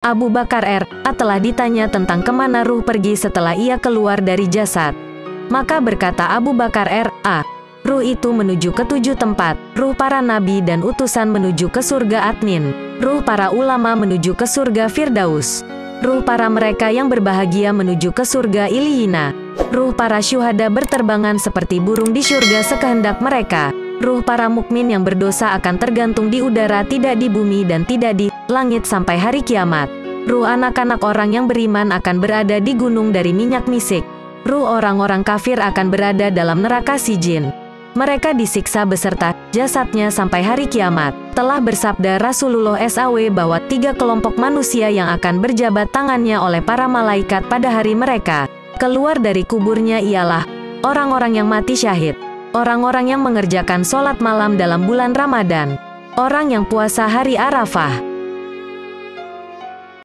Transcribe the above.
Abu Bakar R. A telah ditanya tentang ke mana ruh pergi setelah ia keluar dari jasad. Maka berkata Abu Bakar R. A. Ruh itu menuju ke tujuh tempat, ruh para nabi dan utusan menuju ke surga Adnin, ruh para ulama menuju ke surga Firdaus, ruh para mereka yang berbahagia menuju ke surga Iliyina, ruh para syuhada berterbangan seperti burung di surga sekehendak mereka, ruh para mukmin yang berdosa akan tergantung di udara tidak di bumi dan tidak di langit sampai hari kiamat. Ruh anak-anak orang yang beriman akan berada di gunung dari minyak misik. Ruh orang-orang kafir akan berada dalam neraka sijin. Mereka disiksa beserta jasadnya sampai hari kiamat. Telah bersabda Rasulullah SAW bahwa tiga kelompok manusia yang akan berjabat tangannya oleh para malaikat pada hari mereka. Keluar dari kuburnya ialah orang-orang yang mati syahid, orang-orang yang mengerjakan sholat malam dalam bulan Ramadan, orang yang puasa hari Arafah,